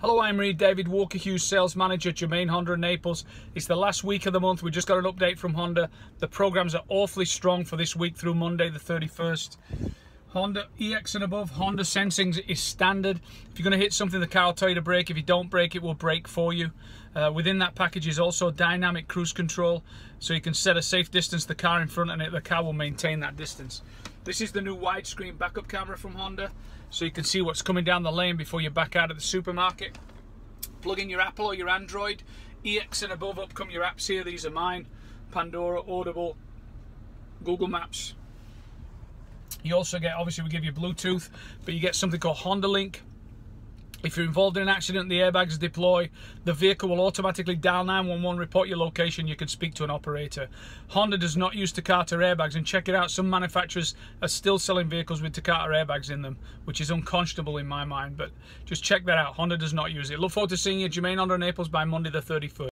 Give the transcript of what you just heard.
Hello, I'm Reed David Walker Hughes, Sales Manager Germain Honda in Naples. It's the last week of the month. We just got an update from Honda. The programs are awfully strong for this week through Monday the 31st. Honda EX and above, Honda Sensing is standard. If you're going to hit something, the car will tell you to brake. If you don't brake, it will brake for you. Uh, within that package is also dynamic cruise control, so you can set a safe distance the car in front and it, the car will maintain that distance. This is the new widescreen backup camera from Honda, so you can see what's coming down the lane before you back out of the supermarket. Plug in your Apple or your Android, EX and above, up come your apps here. These are mine, Pandora, Audible, Google Maps, you also get, obviously, we give you Bluetooth, but you get something called Honda Link. If you're involved in an accident, the airbags deploy. The vehicle will automatically dial 911, report your location. You can speak to an operator. Honda does not use Takata airbags, and check it out. Some manufacturers are still selling vehicles with Takata airbags in them, which is unconscionable in my mind. But just check that out. Honda does not use it. Look forward to seeing you at Germain Honda Naples by Monday the 31st.